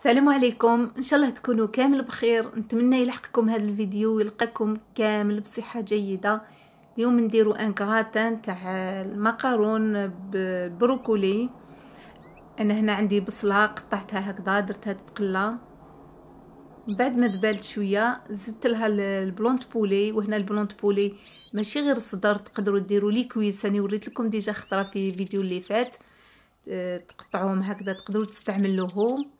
السلام عليكم. إن شاء الله تكونوا كامل بخير. نتمنى يلحقكم هذا الفيديو ويلقاكم كامل بصحة جيدة. اليوم نديروا un gratin تاع المقارون ببروكولي أنا هنا عندي بصله قطعتها هكذا درتها تتقلى. بعد ما ذبلت شوية زدت لها ال blanc de poulet. وهنا ال blanc de poulet ماشي غير الصدر تقدروا ديروا les cuisses أنا وريت لكم déjà خطرة في فيديو اللي فات. تقطعوهم هكذا تقدروا تستعملوهم.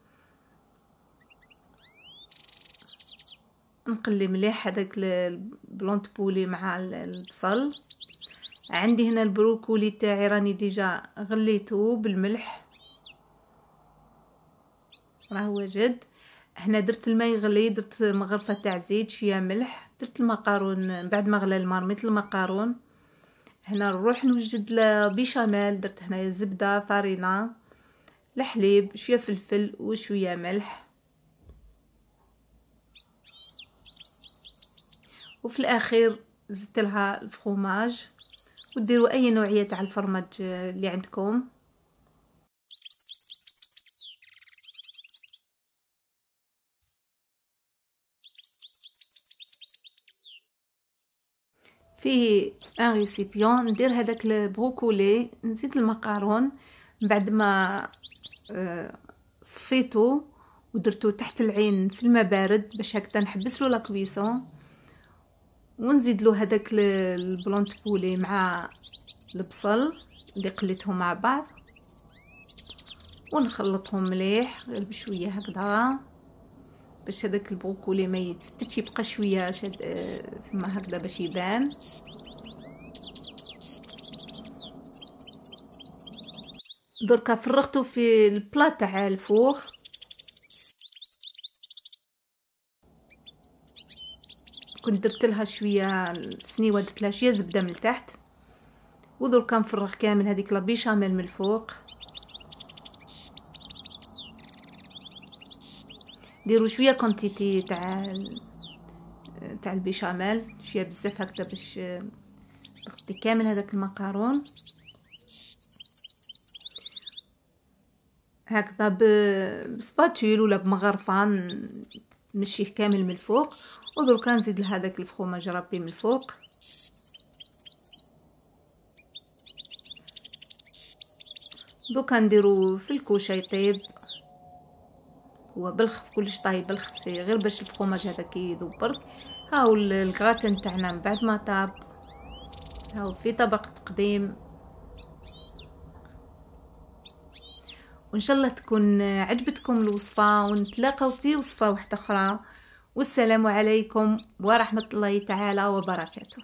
نقلي مليح هذاك ال blanc de poulet مع البصل عندي هنا البروكولي تاعي راني déjà غليته بالملح. راه واجد هنا درت الماء يغلي درت مغرفة تاع زيت شوية ملح درت المقارون بعد ما غلى الماء رميت المقارون. هنا نروح نوجد بيشاميل درت هنا زبدة فارينة الحليب شوية فلفل وشوية ملح. وفي الأخير زدت لها الفخوماج. وديروا أي نوعية تاع الفرماج اللي عندكم. في ان ريسيبيون ندير هذاك البروكولي. نزيد المقارون بعد ما آه، صفيته ودرتو تحت العين في الماء بارد باش هكذا نحبس له لا كويسون. ونزيد له هذاك البلونت بولي مع البصل اللي قليتهم مع بعض. ونخلطهم مليح غير بشوية هكذا باش هذاك البروكولي ما يتفتش يبقى شوية شاد آه، فما هكذا باش يبان. دركا فرغته في البلا تاع الفوغ كنت درت لها شوية سنيوه درت لها شوية زبدة من التحت ودركا نفرغ كامل هذيك لابيشاميل من الفوق. ديروا شوية كونتيتي تاع تاع البيشاميل شوية بزاف هكذا باش تغطي كامل هذاك المقارون. هكذا بسباتول ولا بمغرفان نمشيه كامل من الفوق. ودركا نزيد لهذاك الفخوماج ربي من الفوق دوكا نديرو في الكوشة يطيب. هو بالخف كلش طايب بالخف غير باش الفخوماج هذاك يذوب برك هاو الكراتن تاعنا من بعد ما طاب. هاو في طبق تقديم. وإن شاء الله تكون عجبتكم الوصفة ونتلاقاو في وصفة واحدة أخرى. والسلام عليكم ورحمة الله تعالى وبركاته.